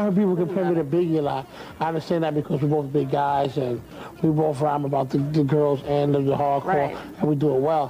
I heard people compare me to Biggie a lot. I understand that because we're both big guys and we both rhyme about the, the girls and the, the hardcore Right. and we do it well.